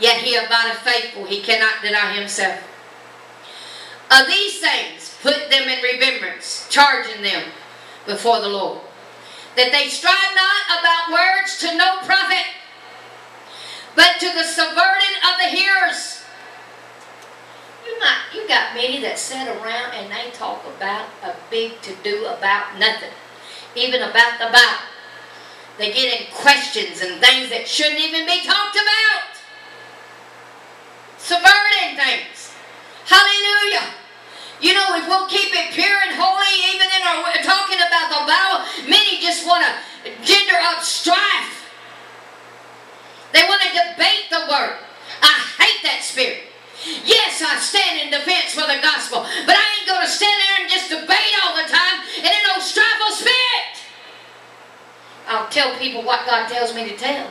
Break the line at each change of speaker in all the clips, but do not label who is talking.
yet he abideth faithful, he cannot deny himself. Of these things put them in remembrance, charging them before the Lord, that they strive not about words to no profit, but to the subverting of the hearers. You might, you got many that sit around and they talk about a big to do about nothing, even about the Bible. They get in questions and things that shouldn't even be talked about. Subverting things. Hallelujah. You know, if we'll keep it pure and holy, even in our talking about the Bible, many just want to gender up strife. They want to debate the word. I hate that spirit. Yes, I stand in defense for the gospel, but I ain't going to stand there and just debate all the time and in an old strifeful spirit. I'll tell people what God tells me to tell.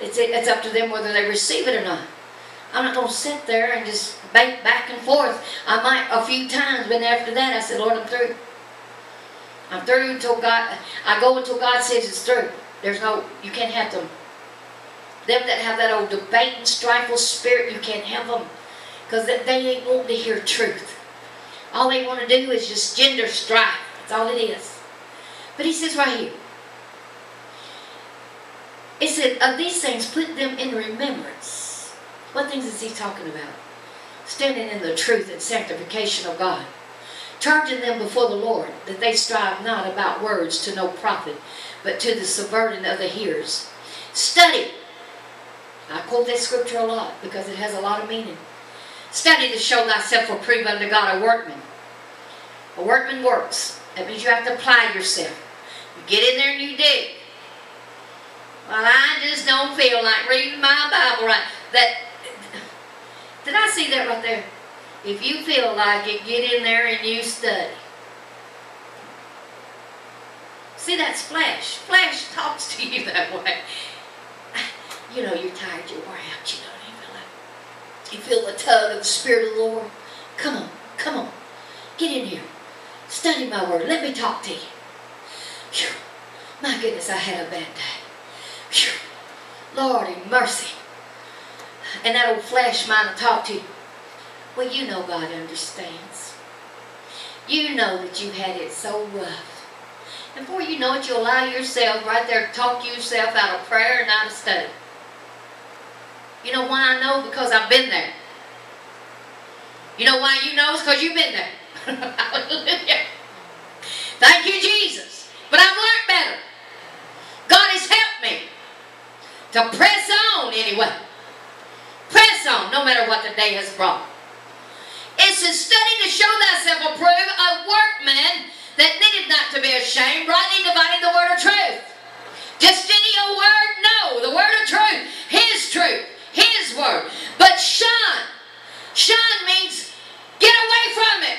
It's, it's up to them whether they receive it or not. I'm not going to sit there and just bait back and forth. I might a few times, but after that I said, Lord, I'm through. I'm through until God, I go until God says it's through. There's no, you can't have them. Them that have that old debating, strifeful spirit, you can't have them. Because they ain't wanting to hear truth. All they want to do is just gender strife. That's all it is. But he says right here, it said, of these things, put them in remembrance. What things is he talking about? Standing in the truth and sanctification of God. Charging them before the Lord that they strive not about words to no profit, but to the subverting of the hearers. Study. I quote that scripture a lot because it has a lot of meaning. Study to show thyself approved unto God, a workman. A workman works. That means you have to apply yourself. You get in there and you dig. Well, I just don't feel like reading my Bible right. That did I see that right there? If you feel like it, get in there and you study. See, that's flesh. Flesh talks to you that way. You know, you're tired, you're worn out, you you feel like you feel the tug of the Spirit of the Lord. Come on, come on. Get in here. Study my word. Let me talk to you. Whew. My goodness, I had a bad day. lord Lordy mercy. And that old flesh might have talked to you. Well, you know God understands. You know that you had it so rough. And before you know it, you allow yourself right there to talk yourself out of prayer and out of study. You know why I know? Because I've been there. You know why you know? It's because you've been there. Hallelujah. Thank you, Jesus. But I've learned better. God has helped me to press on anyway. Press on, no matter what the day has brought. It's a study to show thyself approved, a workman that needed not to be ashamed, rightly dividing the word of truth. Just any old word? No, the word of truth. His truth. His word. But shun. Shun means get away from it.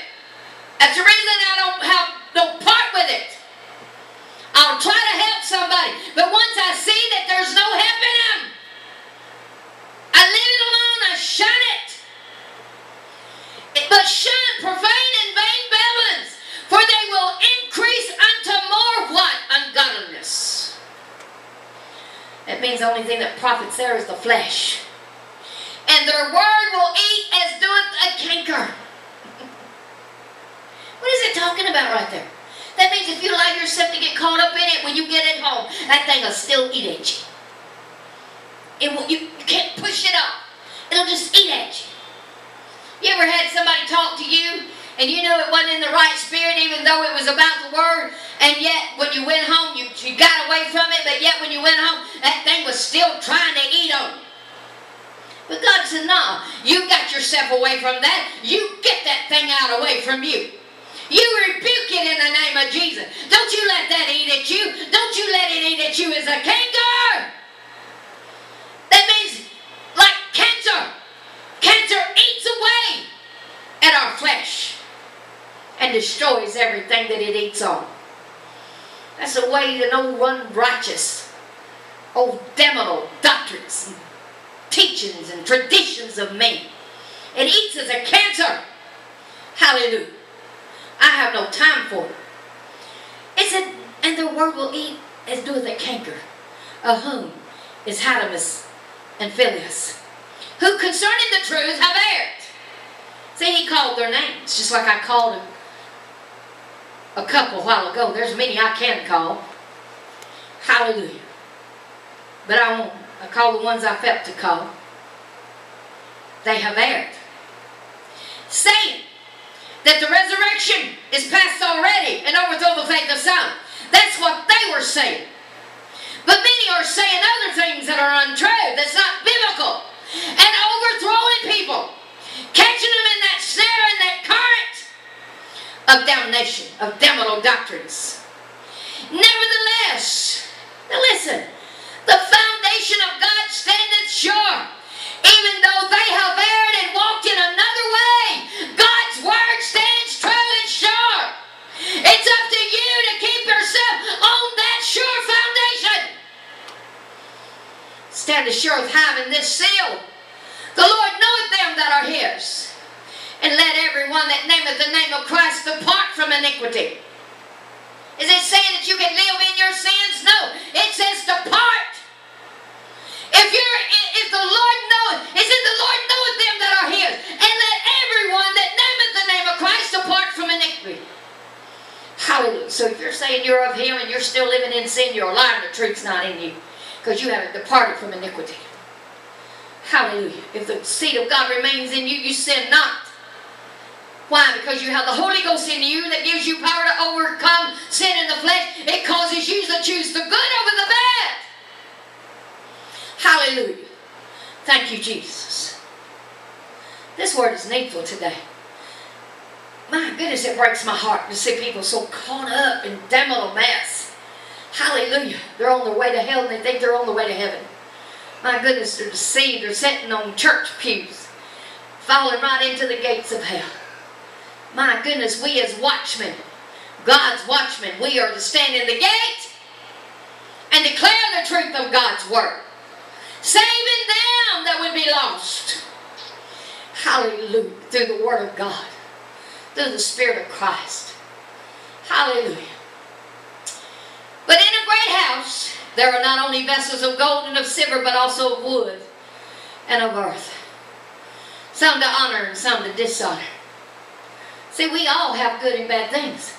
That's the reason I don't have no part with it. I'll try to help somebody. But once I see that there's no helping them, I leave it alone. I shun it. But shun profane and vain babblings, for they will increase unto more what? Ungodliness. That means the only thing that profits there is the flesh. And their word will eat as doeth a canker. what is it talking about right there? That means if you allow yourself to get caught up in it, when you get it home, that thing will still eat at you. It will, you, you can't push it up. It'll just eat at you. You ever had somebody talk to you and you knew it wasn't in the right spirit even though it was about the word and yet when you went home you, you got away from it but yet when you went home that thing was still trying to eat on you. But God said, no, you got yourself away from that. You get that thing out away from you. You rebuke it in the name of Jesus. Don't you let that eat at you. Don't you let it eat at you as a canker. That means like cancer. Cancer eats away at our flesh and destroys everything that it eats on. That's the way the old unrighteous, old demoral doctrines and teachings and traditions of men. It eats as a cancer. Hallelujah. I have no time for it. It said, and the word will eat as doeth a canker, of whom is Hymenaeus and Philetus. Who concerning the truth have erred. See, he called their names, just like I called him a couple while ago. There's many I can call. Hallelujah. But I won't. I call the ones I felt to call. They have erred. Saying that the resurrection is past already and overthrow the faith of some. That's what they were saying. But many are saying other things that are untrue, that's not biblical, and overthrowing people, catching them in that snare and that current of damnation, of damnable doctrines. Nevertheless, now listen, the foundation of God standeth sure. Even though they have erred and walked in another way, God's word stands true and sure. It's up to you to keep yourself on that sure foundation. Stand assured of having this seal. The Lord knoweth them that are his. And let everyone that nameth the name of Christ depart from iniquity. Is it saying that you can live in your sins? No. It says depart. If you're if the Lord knoweth, it says the Lord knoweth them that are his. And let everyone that nameth the name of Christ depart from iniquity. Hallelujah. So if you're saying you're of him and you're still living in sin, you're lying, the truth's not in you. Because you haven't departed from iniquity. Hallelujah. If the seed of God remains in you, you sin not. Why? Because you have the Holy Ghost in you that gives you power to overcome sin in the flesh. It causes you to choose the good over the bad. Hallelujah. Thank you, Jesus. This word is needful today. My goodness, it breaks my heart to see people so caught up in damn mess. Hallelujah. They're on their way to hell and they think they're on the way to heaven. My goodness, they're deceived. They're sitting on church pews, falling right into the gates of hell. My goodness, we as watchmen, God's watchmen, we are to stand in the gate and declare the truth of God's word, saving them that would be lost. Hallelujah. Through the word of God, through the Spirit of Christ. Hallelujah. But in a great house, there are not only vessels of gold and of silver, but also of wood and of earth. Some to honor and some to dishonor. See, we all have good and bad things.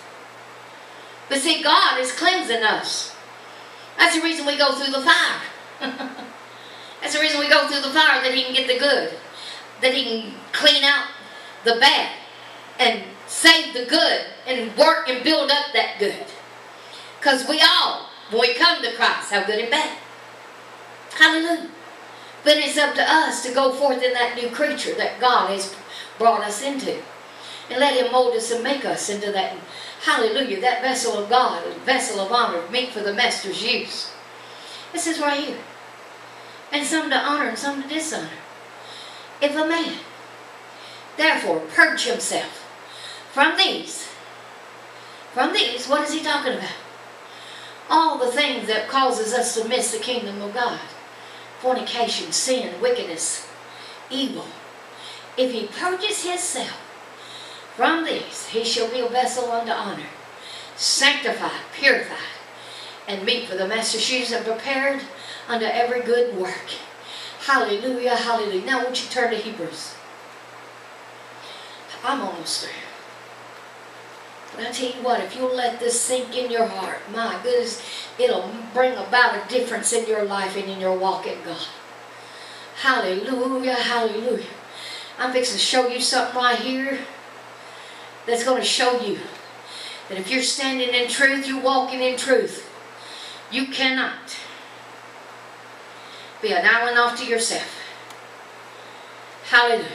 But see, God is cleansing us. That's the reason we go through the fire. That's the reason we go through the fire, that He can get the good. That He can clean out the bad and save the good and work and build up that good. Because we all, when we come to Christ, have good and bad. Hallelujah. But it's up to us to go forth in that new creature that God has brought us into. And let Him mold us and make us into that, hallelujah, that vessel of God, a vessel of honor, meet for the Master's use. This is right here. And some to honor and some to dishonor. If a man, therefore, purge himself from these, from these, what is he talking about? All the things that causes us to miss the kingdom of God. Fornication, sin, wickedness, evil. If he purges himself from these he shall be a vessel unto honor, sanctified, purified, and meet for the master's use and prepared unto every good work. Hallelujah, hallelujah. Now won't you turn to Hebrews? I'm almost there. But I tell you what, if you'll let this sink in your heart, my goodness, it'll bring about a difference in your life and in your walk in God. Hallelujah, hallelujah. I'm fixing to show you something right here that's going to show you that if you're standing in truth, you're walking in truth. You cannot be an island off to yourself. Hallelujah.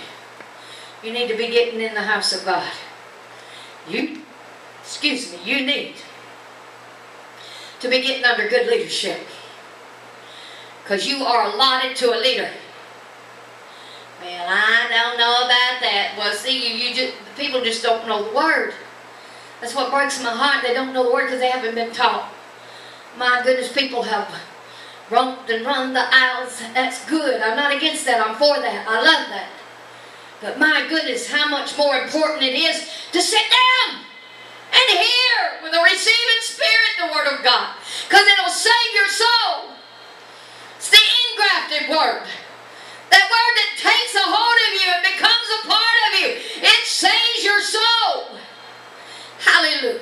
You need to be getting in the house of God. You, excuse me, you need to be getting under good leadership. Because you are allotted to a leader. Well, I don't know about that. Well, see, you, you just people just don't know the word. That's what breaks my heart. They don't know the word because they haven't been taught. My goodness, people have romped and run the aisles. That's good. I'm not against that. I'm for that. I love that. But my goodness, how much more important it is to sit down and hear with a receiving spirit the Word of God. Because it'll save your soul. It's the engrafted Word. That Word that takes a hold of you and becomes a part of you. It saves your soul. Hallelujah.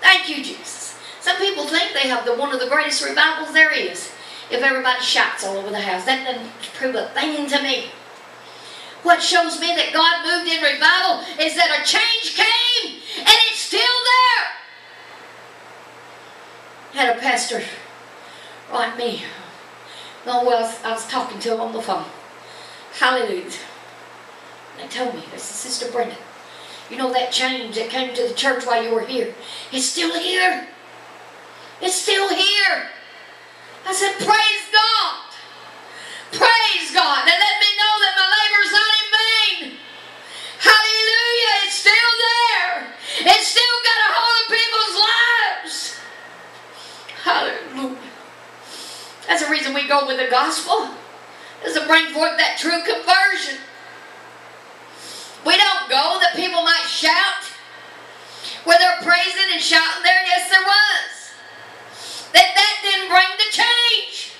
Thank you, Jesus. Some people think they have the one of the greatest revivals there is. If everybody shouts all over the house, that doesn't prove a thing to me. What shows me that God moved in revival is that a change came and it's still there. Had a pastor like me. Oh, well, I was talking to him on the phone. Hallelujah. They told me, this is Sister Brenda. You know that change that came to the church while you were here? It's still here. It's still here. I said, praise God. Praise God. And let me know that my labor's not in vain. Hallelujah. It's still there. It's still got a hold of people's lives. Hallelujah. That's the reason we go with the gospel. Is to bring forth that true conversion. We don't go that people might shout. Where they're praising and shouting there, yes there was. That that didn't bring the change.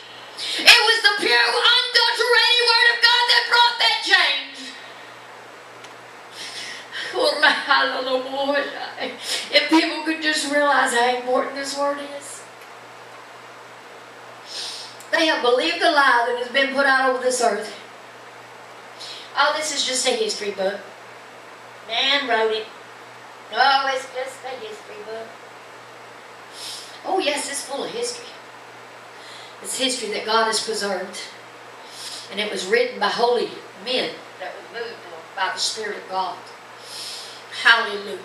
It was the pure, unadulterated word of God that brought that change. Oh, if people could just realize how important this word is. They have believed the lie that has been put out over this earth. Oh, this is just a history book. Man wrote it. Oh, it's just a history book. Oh, yes, it's full of history. It's history that God has preserved. And it was written by holy men that were moved by the Spirit of God. Hallelujah.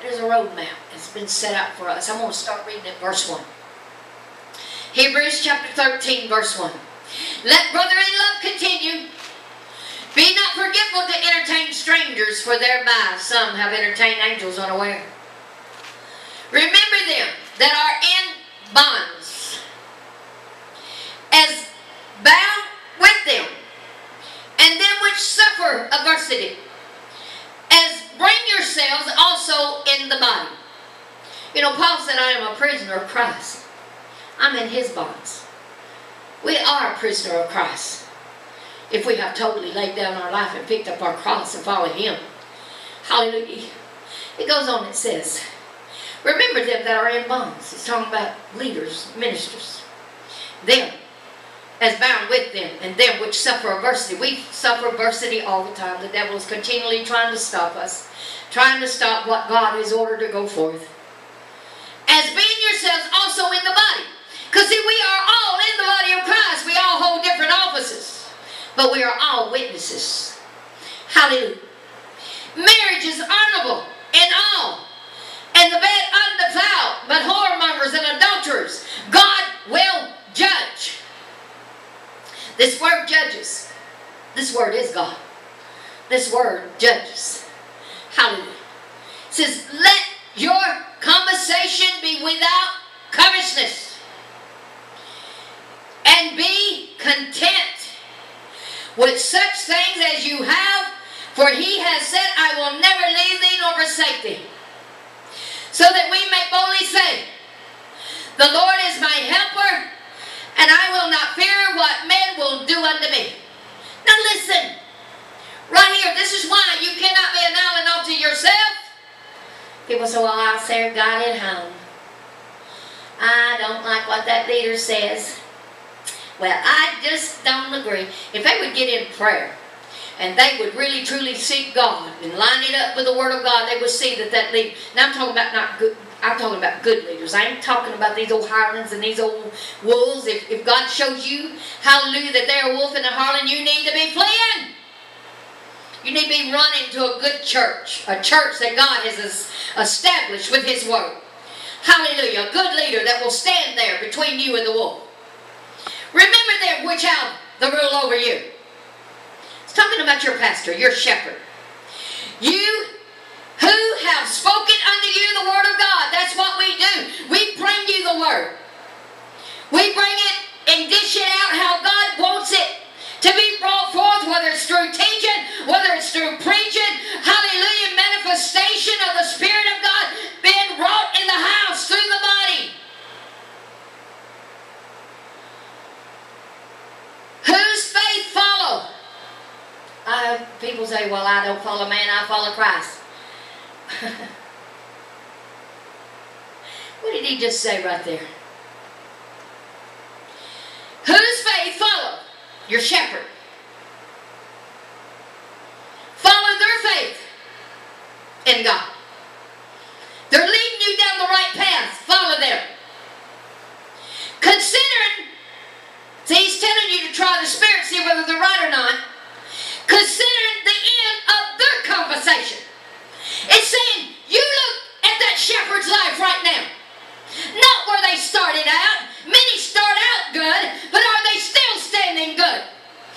There's a roadmap that's been set out for us. I'm going to start reading at verse 1. Hebrews chapter 13, verse 1. Let brotherly love continue. Be not forgetful to entertain strangers, for thereby some have entertained angels unaware. Remember them that are in bonds, as bound with them, and them which suffer adversity, as bring yourselves also in the body. You know, Paul said, I am a prisoner of Christ. I'm in his bonds. We are a prisoner of Christ. If we have totally laid down our life and picked up our cross and followed him. Hallelujah. It goes on, it says, Remember them that are in bonds. It's talking about leaders, ministers. Them as bound with them, and them which suffer adversity. We suffer adversity all the time. The devil is continually trying to stop us, trying to stop what God has ordered to go forth. As being yourselves also in the body. Because see, we are all in the body of Christ. We all hold different offices. But we are all witnesses. Hallelujah. Marriage is honorable in all and the bed undefiled, but whoremongers and adulterers, God will judge. This word judges. This word is God. This word judges. Hallelujah. It says, let your conversation be without covetousness. And be content with such things as you have, for he has said, I will never leave thee nor forsake thee so that we may boldly say, The Lord is my helper, and I will not fear what men will do unto me. Now listen, right here, this is why you cannot be an island unto yourself. People say, well, I'll serve God at home. I don't like what that leader says. Well, I just don't agree. If they would get in prayer, and they would really truly seek God and line it up with the Word of God, they would see that that leader. Now I'm talking about not good. I'm talking about good leaders. I ain't talking about these old hirelings and these old wolves. If, if God shows you, hallelujah, that they're a wolf and a harlot, you need to be fleeing. You need to be running to a good church, a church that God has established with His Word. Hallelujah, a good leader that will stand there between you and the wolf. Remember them which have the rule over you. It's talking about your pastor, your shepherd. You who have spoken unto you the word of God. That's what we do. We bring you the word. We bring it and dish it out how God wants it to be brought forth, whether it's through teaching, whether it's through preaching, hallelujah, manifestation of the Spirit of God being wrought in the house through the body. Whose faith follow? I uh, people say, well, I don't follow man, I follow Christ. what did he just say right there? Whose faith follow? Your shepherd. Follow their faith in God. They're leading you down the right path. Follow them. Considering, see, he's telling you to try the Spirit, see whether they're right or not. Considering the end of their conversation. It's saying, you look at that shepherd's life right now. Not where they started out. Many start out good, but are they still standing good?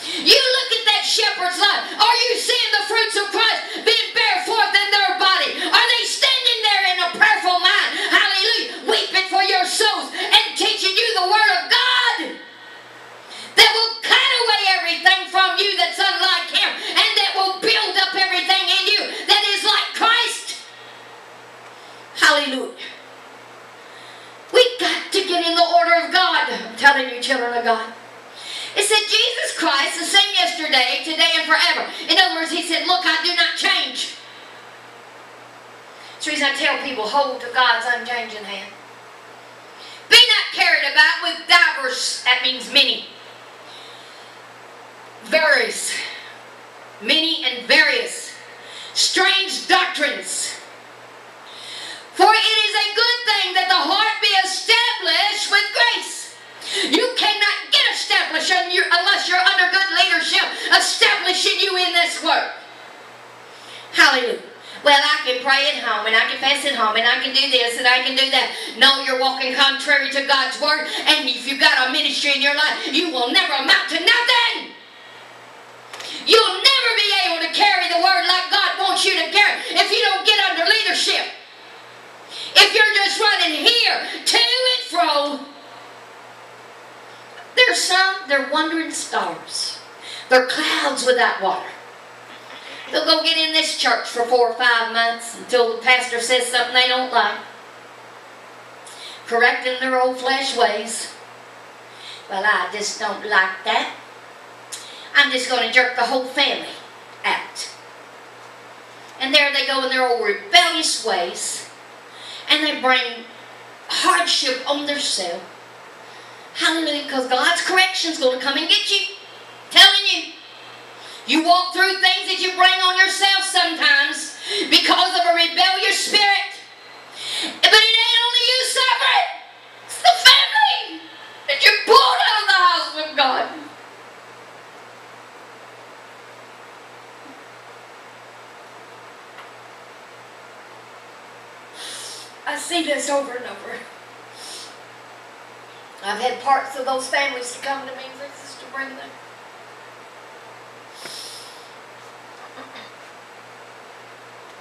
You look at that shepherd's life. Are you seeing the fruits of Christ being bare forth in their body? Are they standing there in a prayerful mind? Hallelujah. Weeping for your souls and teaching you the word of God that will cut away everything from you that's unlike him and that will build up everything in you that is like Christ. Hallelujah. We got to get in the order of God. I'm telling you, children of God. It said Jesus Christ, the same yesterday, today, and forever. In other words, he said, Look, I do not change. That's the reason I tell people, hold to God's unchanging hand. Be not carried about with divers, that means many. Various. Many and various. Strange doctrines. For it is a good thing that the heart be established with grace. You cannot get established unless you're under good leadership, establishing you in this work. Hallelujah. Well, I can pray at home and I can fast at home and I can do this and I can do that. No, you're walking contrary to God's word. And if you've got a ministry in your life, you will never amount to nothing. You'll never be able to carry the word like God wants you to carry if you don't get under leadership. If you're just running here to and fro, there's some, they're wandering stars. They're clouds without water. They'll go get in this church for four or five months until the pastor says something they don't like. Correcting their old flesh ways. Well, I just don't like that. I'm just going to jerk the whole family out. And there they go in their old rebellious ways. And they bring hardship on themselves. Hallelujah, because God's correction is going to come and get you. telling you. You walk through things that you bring on yourself sometimes because of a rebellious spirit. But it ain't only you suffering. It's the family that you pulled out of the house of God. I see this over and over. I've had parts of those families to come to me and say, Sister Brenda,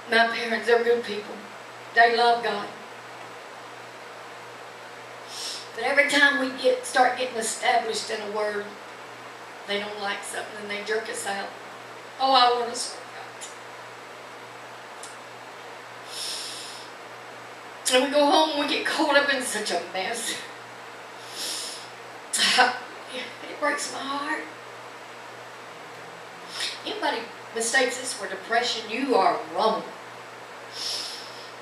my parents, they're good people. They love God. But every time we get start getting established in a word, they don't like something and they jerk us out. Oh, I want to serve God. And we go home and we get caught up in such a mess. It breaks my heart. Anybody mistakes this for depression, you are wrong.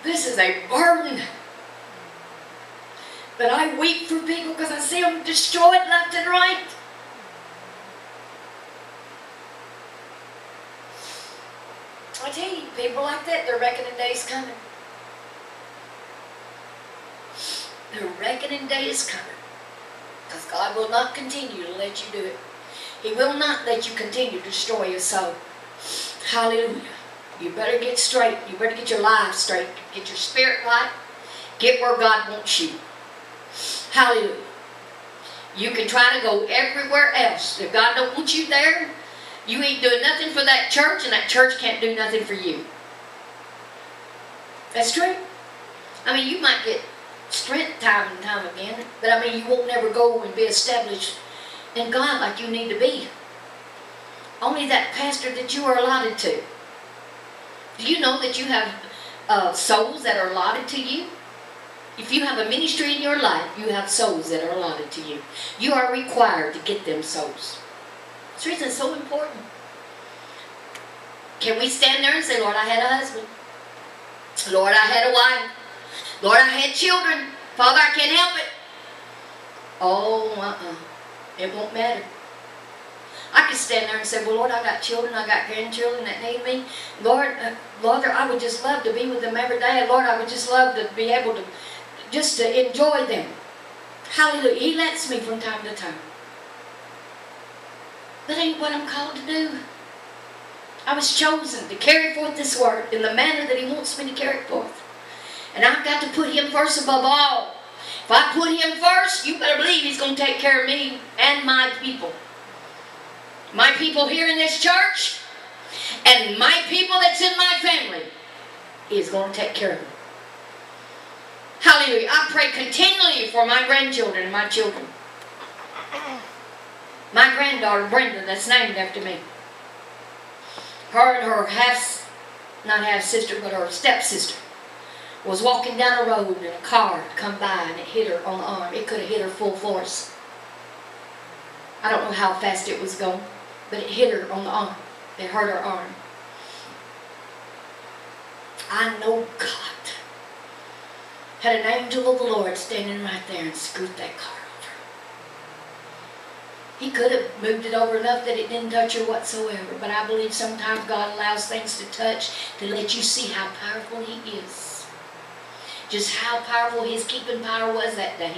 This is a burden. But I weep for people because I see them destroyed left and right. I tell you, people like that, their reckoning day is coming. Their reckoning day is coming. Because God will not continue to let you do it. He will not let you continue to destroy your soul. Hallelujah. You better get straight. You better get your life straight. Get your spirit right. Get where God wants you. Hallelujah. You can try to go everywhere else. If God don't want you there, you ain't doing nothing for that church, and that church can't do nothing for you. That's true. I mean, you might get strength time and time again, but I mean, you won't never go and be established in God like you need to be. Only that pastor that you are allotted to. Do you know that you have uh, souls that are allotted to you? If you have a ministry in your life, you have souls that are allotted to you. You are required to get them souls. This reason it's so important. Can we stand there and say, Lord, I had a husband. Lord, I had a wife. Lord, I had children. Father, I can't help it. Oh, uh-uh. It won't matter. I could stand there and say, well, Lord, I got children, I got grandchildren that need me. Lord, uh, Lord, I would just love to be with them every day. Lord, I would just love to be able to, just to enjoy them. Hallelujah. He lets me from time to time. That ain't what I'm called to do. I was chosen to carry forth this word in the manner that He wants me to carry it forth. And I've got to put Him first above all. If I put Him first, you better believe He's going to take care of me and my people. My people here in this church and my people that's in my family is going to take care of me. Hallelujah. I pray continually for my grandchildren and my children. My granddaughter, Brenda, that's named after me. Her and her half, not half sister, but her stepsister, was walking down a road and a car come by and it hit her on the arm. It could have hit her full force. I don't know how fast it was going, but it hit her on the arm. It hurt her arm. I know God had an angel of the Lord standing right there and scooped that car over. He could have moved it over enough that it didn't touch her whatsoever, but I believe sometimes God allows things to touch to let you see how powerful He is. Just how powerful His keeping power was that day.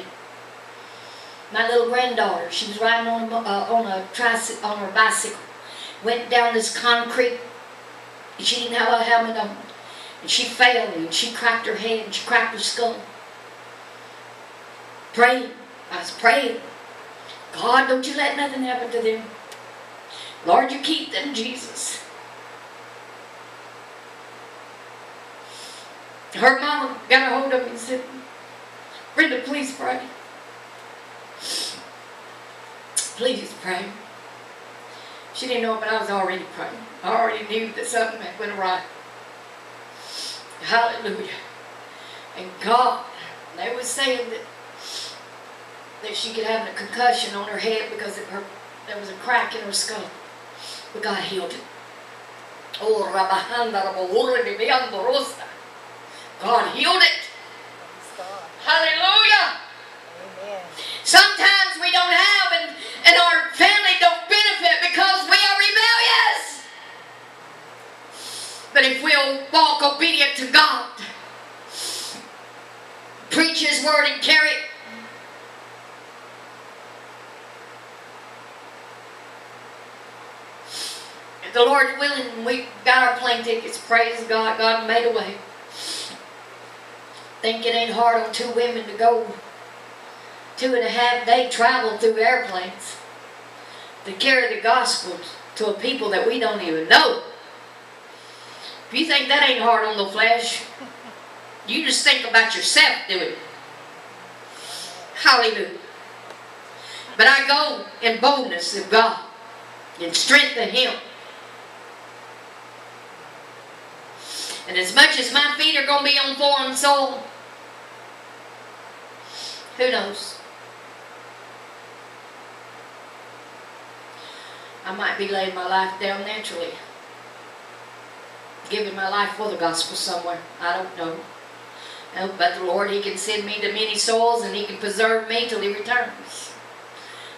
My little granddaughter, she was riding on, uh, on a tricycle, on her bicycle, went down this concrete. She didn't have a helmet on. And she fell and she cracked her head and she cracked her skull. Praying. I was praying. God, don't you let nothing happen to them. Lord, you keep them, Jesus. Her mama got a hold of me and said, Brenda, please pray. Please pray. She didn't know, but I was already praying. I already knew that something had went awry. Hallelujah. And God, they were saying that that she could have a concussion on her head because her, there was a crack in her skull. But God healed it. Oh, God healed it. Hallelujah. Amen. Sometimes we don't have and, and our family don't benefit because we are rebellious. But if we'll walk obedient to God, preach His word and carry it, if the Lord's willing, we got our plane tickets, praise God, God made a way. Think it ain't hard on two women to go two and a half day travel through airplanes to carry the gospel to a people that we don't even know. If you think that ain't hard on the flesh, you just think about yourself doing it. Hallelujah. But I go in boldness of God, in strength of Him. And as much as my feet are going to be on foreign soil, who knows? I might be laying my life down naturally giving my life for the gospel somewhere. I don't know. Oh, but the Lord, He can send me to many souls and He can preserve me till He returns.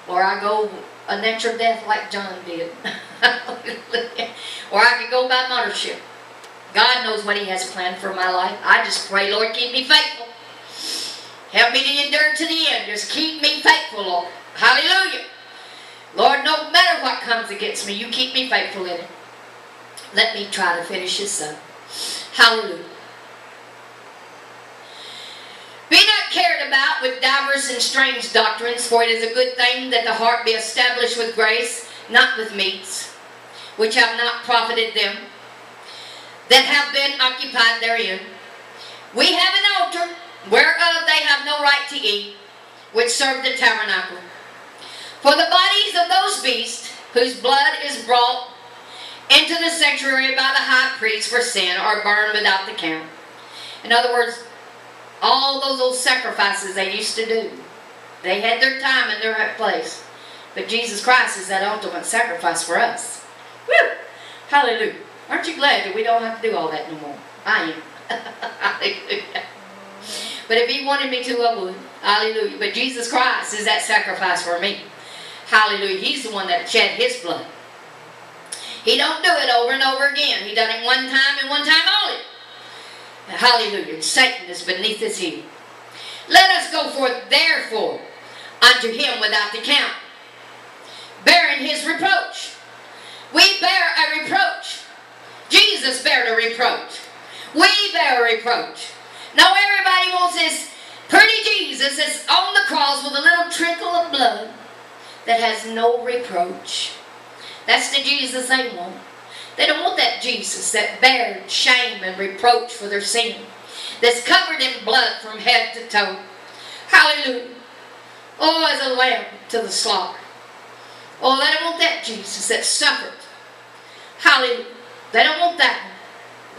Or I go a natural death like John did. or I could go by mothership. God knows what He has planned for my life. I just pray, Lord, keep me faithful. Help me to endure to the end. Just keep me faithful, Lord. Hallelujah. Lord, no matter what comes against me, you keep me faithful in it. Let me try to finish this up. Hallelujah. Be not cared about with divers and strange doctrines, for it is a good thing that the heart be established with grace, not with meats, which have not profited them, that have been occupied therein. We have an altar, whereof they have no right to eat, which serve the tabernacle. For the bodies of those beasts, whose blood is brought into the sanctuary by the high priest for sin are burned without the camp. In other words, all those old sacrifices they used to do, they had their time and their place. But Jesus Christ is that ultimate sacrifice for us. Woo! Hallelujah. Aren't you glad that we don't have to do all that no more? I am. But if he wanted me to, I would. Hallelujah. But Jesus Christ is that sacrifice for me. Hallelujah. He's the one that shed his blood. He don't do it over and over again. He done it one time and one time only. Hallelujah. Satan is beneath his heel. Let us go forth therefore unto him without the count, bearing his reproach. We bear a reproach. Jesus bare a reproach. We bear a reproach. Now everybody wants this pretty Jesus that's on the cross with a little trickle of blood that has no reproach. That's the Jesus they want. They don't want that Jesus that bared shame and reproach for their sin, that's covered in blood from head to toe. Hallelujah. Oh, as a lamb to the slaughter. Oh, they don't want that Jesus that suffered. Hallelujah. They don't want that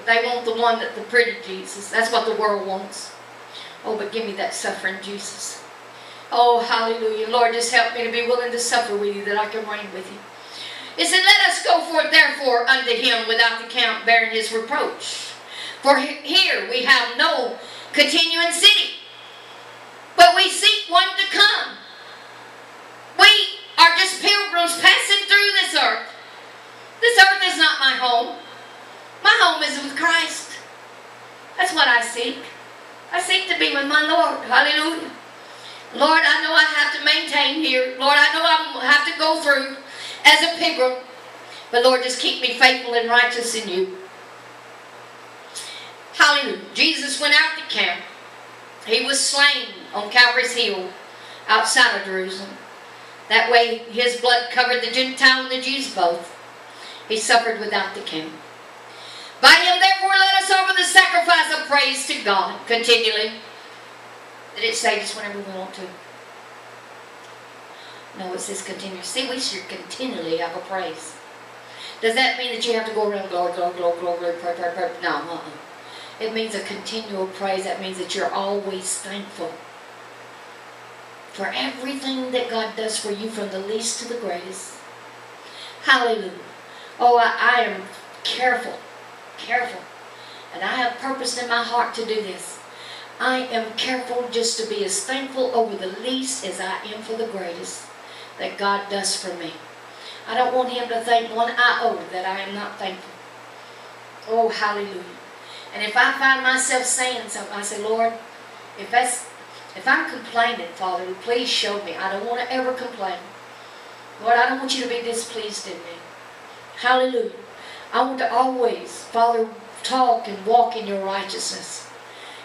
they want the one that the pretty Jesus. That's what the world wants. Oh, but give me that suffering Jesus. Oh, hallelujah. Lord, just help me to be willing to suffer with you that I can reign with you. It said, Let us go forth therefore unto him without the count bearing his reproach. For here we have no continuing city, but we seek one to come. We are just pilgrims passing through this earth. This earth is not my home. My home is with Christ. That's what I seek. I seek to be with my Lord. Hallelujah. Lord, I know I have to maintain here. Lord, I know I have to go through as a pilgrim. But Lord, just keep me faithful and righteous in you. Hallelujah. Jesus went out to camp. He was slain on Calvary's Hill outside of Jerusalem. That way his blood covered the Gentile and the Jews both. He suffered without the camp. By him therefore let us offer the sacrifice of praise to God continually. Did it just whenever we want to? No, it says continually. See, we should continually have a praise. Does that mean that you have to go around glory, glory, glory, glory, glory, pray, pray, pray? No, uh-uh. It means a continual praise. That means that you're always thankful for everything that God does for you from the least to the greatest. Hallelujah. Oh, I, I am careful, careful. And I have purpose in my heart to do this. I am careful just to be as thankful over the least as I am for the greatest that God does for me. I don't want him to think one iota that I am not thankful. Oh, hallelujah. And if I find myself saying something, I say, Lord, if that's if I'm complaining, Father, please show me. I don't want to ever complain. Lord, I don't want you to be displeased in me. Hallelujah. I want to always, Father, talk and walk in your righteousness.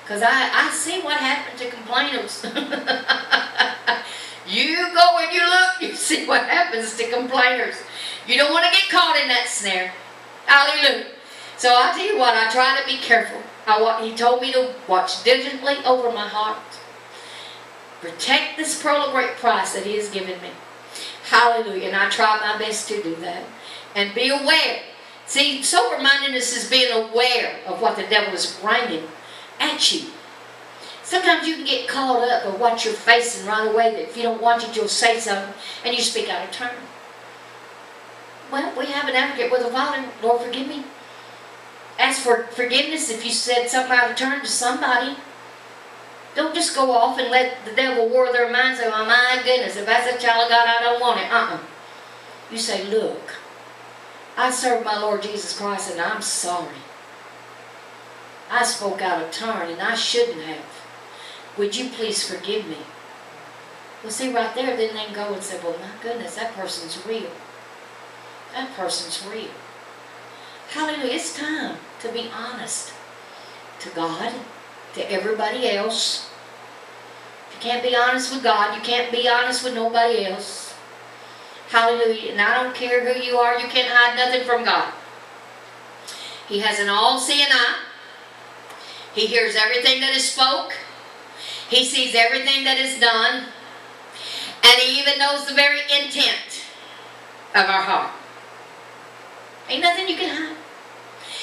Because I, I see what happened to complainers. you go and you look, you see what happens to complainers. You don't want to get caught in that snare. Hallelujah. So I tell you what, I try to be careful. I, he told me to watch diligently over my heart. Protect this pearl of great price that he has given me. Hallelujah. And I try my best to do that. And be aware. See, sober-mindedness is being aware of what the devil is bringing at you. Sometimes you can get caught up of what you're facing right away that if you don't want it, you'll say something and you speak out of turn. Well, we have an advocate with the Father. Lord, forgive me. Ask for forgiveness if you said something out of turn to somebody. Don't just go off and let the devil war their minds say, oh, my goodness, if that's a child of God, I don't want it. Uh-uh. You say, look, I serve my Lord Jesus Christ and I'm sorry. I spoke out of turn and I shouldn't have. Would you please forgive me? Well, see, right there, then they go and say, well, my goodness, that person's real. That person's real. Hallelujah. It's time to be honest to God, to everybody else. If you can't be honest with God, you can't be honest with nobody else. Hallelujah. And I don't care who you are, you can't hide nothing from God. He has an all-seeing eye. He hears everything that is spoke. He sees everything that is done. And he even knows the very intent of our heart. Ain't nothing you can hide.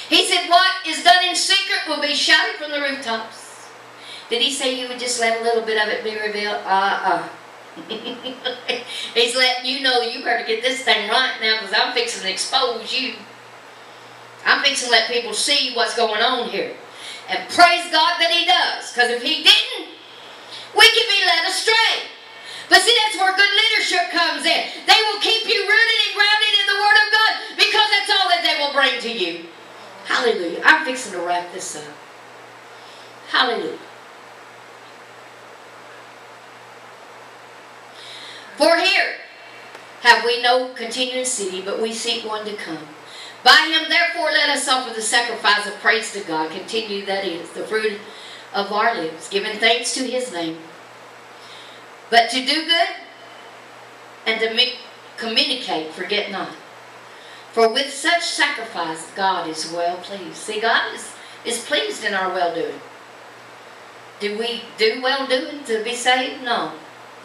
He said, what is done in secret will be shouted from the rooftops. Did he say you would just let a little bit of it be revealed? Uh-uh. He's letting you know you better get this thing right now because I'm fixing to expose you. I'm fixing to let people see what's going on here. And praise God that He does. Because if He didn't, we could be led astray. But see, that's where good leadership comes in. They will keep you rooted and grounded in the Word of God because that's all that they will bring to you. Hallelujah. I'm fixing to wrap this up. Hallelujah. For here have we no continuing city, but we seek one to come. By him, therefore, let us offer the sacrifice of praise to God. Continue, that is, the fruit of our lips, giving thanks to his name. But to do good and to communicate, forget not. For with such sacrifice, God is well pleased. See, God is, is pleased in our well doing. Do we do well doing to be saved? No.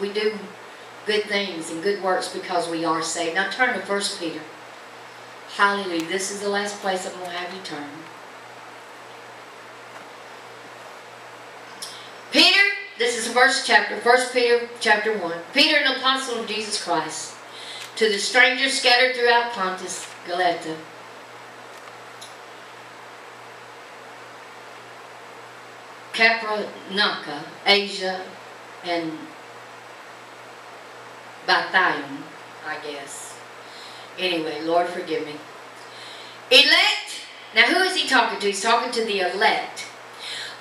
We do good things and good works because we are saved. Now turn to 1 Peter. Hallelujah. This is the last place I'm going to have you turn. Peter, this is the first chapter, 1 Peter chapter 1. Peter, an apostle of Jesus Christ, to the strangers scattered throughout Pontus, Galatia, Cappadocia, Asia, and Bithynia, I guess. Anyway, Lord forgive me. Elect, now who is he talking to? He's talking to the elect.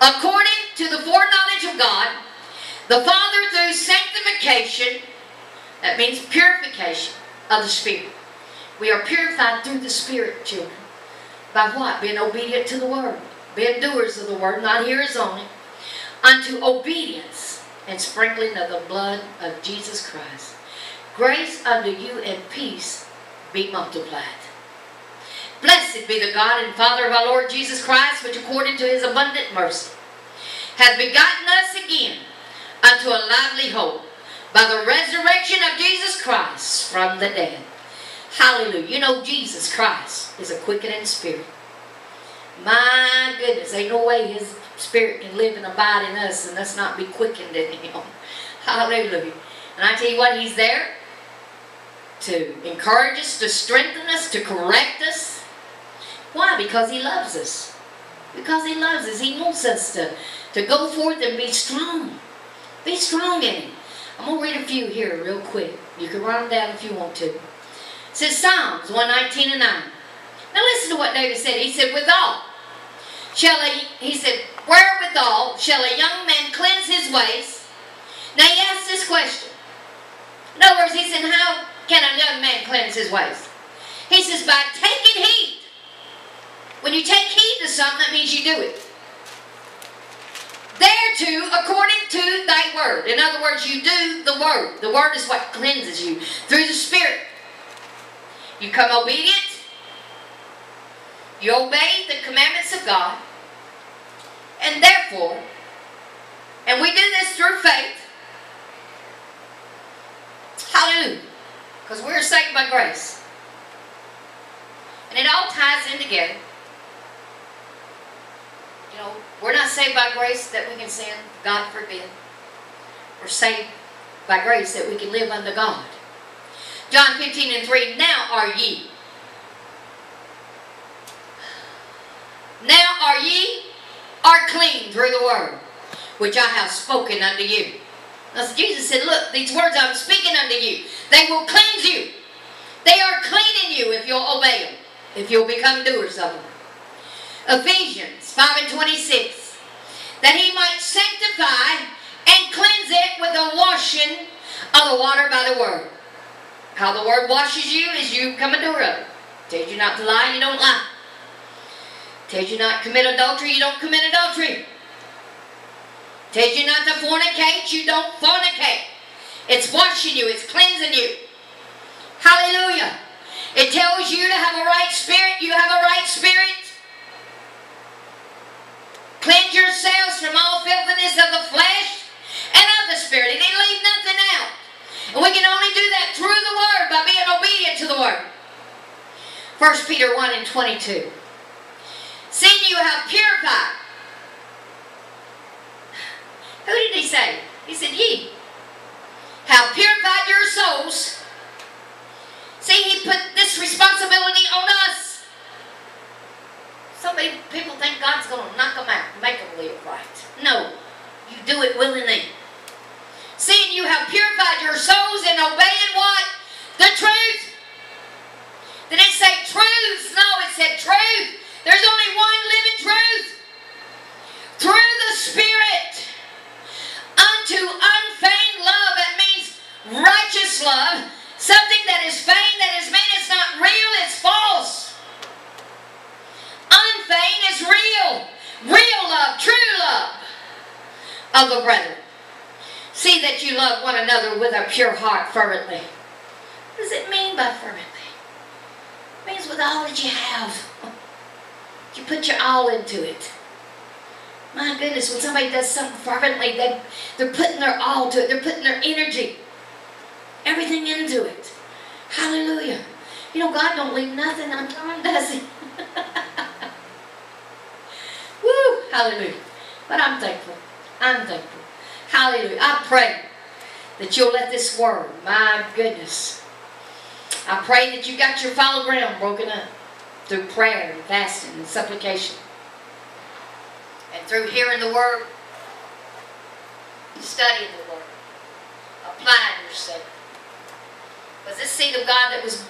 According to the foreknowledge of God, the Father through sanctification, that means purification of the Spirit. We are purified through the Spirit, children. By what? Being obedient to the Word. Being doers of the Word, not hearers only. Unto obedience and sprinkling of the blood of Jesus Christ. Grace unto you and peace be multiplied. Blessed be the God and Father of our Lord Jesus Christ, which according to his abundant mercy hath begotten us again unto a lively hope by the resurrection of Jesus Christ from the dead. Hallelujah. You know Jesus Christ is a quickening spirit. My goodness, ain't no way his spirit can live and abide in us and us not be quickened in him. Hallelujah. And I tell you what, he's there to encourage us, to strengthen us, to correct us. Why? Because He loves us. Because He loves us. He wants us to, to go forth and be strong. Be strong in Him. I'm going to read a few here real quick. You can write them down if you want to. It says Psalms 119 and 9. Now listen to what David said. He said, Withal shall a, he said, Wherewithal shall a young man cleanse his ways? Now he asked this question. In other words, he said, How can a young man cleanse his ways? He says, by taking heed. When you take heed to something, that means you do it. Thereto, according to thy word. In other words, you do the word. The word is what cleanses you through the Spirit. You come obedient. You obey the commandments of God. And therefore, and we do this through faith. Hallelujah. Because we're saved by grace. And it all ties in together. You know, we're not saved by grace that we can sin. God forbid. We're saved by grace that we can live under God. John 15 and 3, Now are ye. Now are ye are clean through the word, which I have spoken unto you. Now, Jesus said, Look, these words I'm speaking unto you, they will cleanse you. They are cleaning you if you'll obey them, if you'll become doers of them. Ephesians 5 and 26. That he might sanctify and cleanse it with the washing of the water by the word. How the word washes you is you become a doer of it. Tells you not to lie, you don't lie. Tells you not to commit adultery, you don't commit adultery. Tells you not to fornicate, you don't fornicate. It's washing you, it's cleansing you. Hallelujah. It tells you to have a right spirit, you have a right spirit. Cleanse yourselves from all filthiness of the flesh and of the spirit. It didn't leave nothing out. And we can only do that through the Word by being obedient to the Word. 1 Peter 1 and 22. Seeing you have purified who did he say? He said, Ye have purified your souls. See, he put this responsibility on us. Somebody, people think God's going to knock them out, make them live right. No, you do it willingly. Seeing you have purified your souls and obeying what? The truth. Did it say truths? No, it said truth. There's only one living truth. Through the Spirit unto unfeigned love. That means righteous love. Something that is feigned, that is mean, it's not real, it's false. Unfeigned is real. Real true love of the brethren. See that you love one another with a pure heart fervently. What does it mean by fervently? It means with all that you have. You put your all into it. My goodness, when somebody does something fervently, they, they're putting their all to it. They're putting their energy, everything into it. Hallelujah. You know, God don't leave nothing undone, does he? Woo! Hallelujah. But I'm thankful. I'm thankful. Hallelujah. I pray that you'll let this word, my goodness, I pray that you got your fallow ground broken up through prayer and fasting and supplication. And through hearing the word, studying the word, applying yourself. Because this seed of God that was